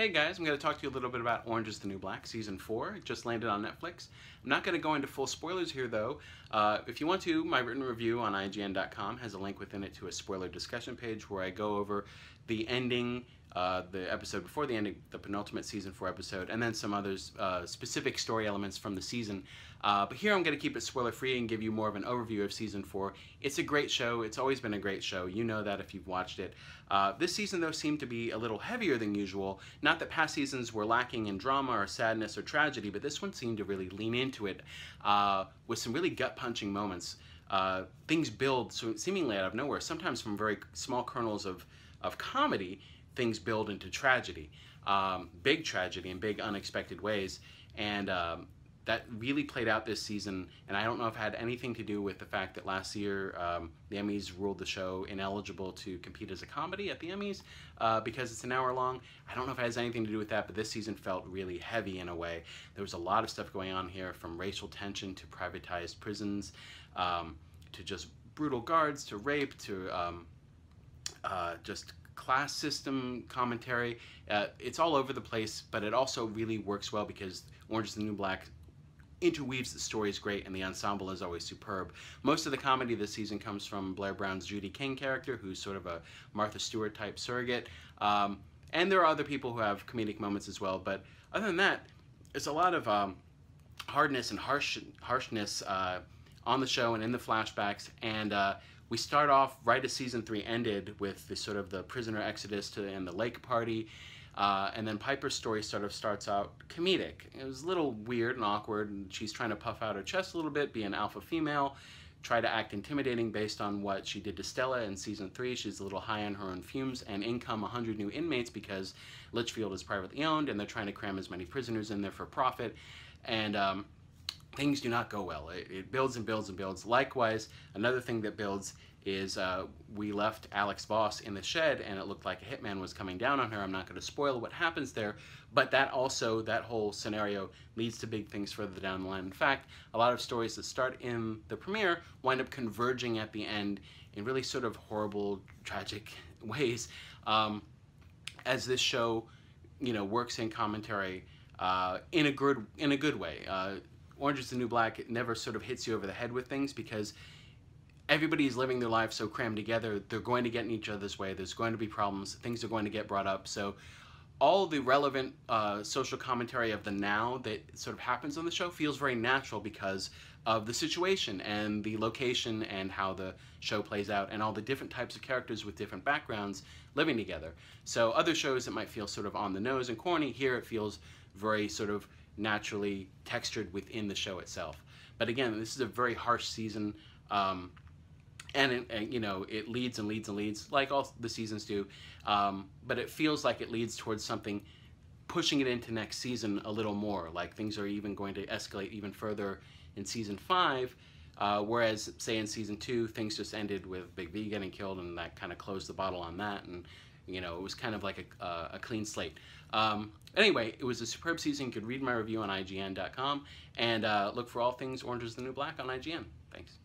Hey guys, I'm going to talk to you a little bit about Orange is the New Black Season 4. It just landed on Netflix. I'm not going to go into full spoilers here though. Uh, if you want to, my written review on IGN.com has a link within it to a spoiler discussion page where I go over the ending, uh, the episode before the ending, the penultimate Season 4 episode, and then some others, uh, specific story elements from the season. Uh, but here I'm going to keep it spoiler free and give you more of an overview of Season 4. It's a great show. It's always been a great show. You know that if you've watched it. Uh, this season though seemed to be a little heavier than usual. Not that past seasons were lacking in drama or sadness or tragedy, but this one seemed to really lean into it uh, with some really gut-punching moments. Uh, things build so seemingly out of nowhere, sometimes from very small kernels of, of comedy, things build into tragedy, um, big tragedy in big unexpected ways. And um, that really played out this season, and I don't know if it had anything to do with the fact that last year um, the Emmys ruled the show ineligible to compete as a comedy at the Emmys uh, because it's an hour long. I don't know if it has anything to do with that, but this season felt really heavy in a way. There was a lot of stuff going on here, from racial tension to privatized prisons, um, to just brutal guards, to rape, to um, uh, just class system commentary. Uh, it's all over the place, but it also really works well because Orange is the New Black interweaves the stories great and the ensemble is always superb. Most of the comedy this season comes from Blair Brown's Judy King character, who's sort of a Martha Stewart type surrogate. Um, and there are other people who have comedic moments as well, but other than that, it's a lot of um, hardness and harsh, harshness uh, on the show and in the flashbacks. And uh, we start off right as season three ended with the sort of the prisoner exodus to and the lake party uh, and then Piper's story sort of starts out comedic. It was a little weird and awkward, and she's trying to puff out her chest a little bit, be an alpha female, try to act intimidating based on what she did to Stella in season three. She's a little high on her own fumes, and in come 100 new inmates because Litchfield is privately owned, and they're trying to cram as many prisoners in there for profit. And um, things do not go well. It, it, builds and builds and builds. Likewise, another thing that builds is uh, we left Alex Vause in the shed and it looked like a hitman was coming down on her. I'm not going to spoil what happens there, but that also, that whole scenario leads to big things further down the line. In fact, a lot of stories that start in the premiere wind up converging at the end in really sort of horrible, tragic ways. Um, as this show, you know, works in commentary uh, in a good in a good way. Uh, Orange is the New Black it never sort of hits you over the head with things because everybody's living their life so crammed together, they're going to get in each other's way, there's going to be problems, things are going to get brought up. So all the relevant uh, social commentary of the now that sort of happens on the show feels very natural because of the situation and the location and how the show plays out and all the different types of characters with different backgrounds living together. So other shows that might feel sort of on the nose and corny, here it feels very sort of naturally textured within the show itself. But again, this is a very harsh season. Um, and, and, you know it leads and leads and leads like all the seasons do um, but it feels like it leads towards something pushing it into next season a little more like things are even going to escalate even further in season five uh, whereas say in season two things just ended with Big Vee getting killed and that kind of closed the bottle on that and you know it was kind of like a, uh, a clean slate. Um, anyway it was a superb season. You could read my review on IGN.com and uh, look for all things Orange is the New Black on IGN thanks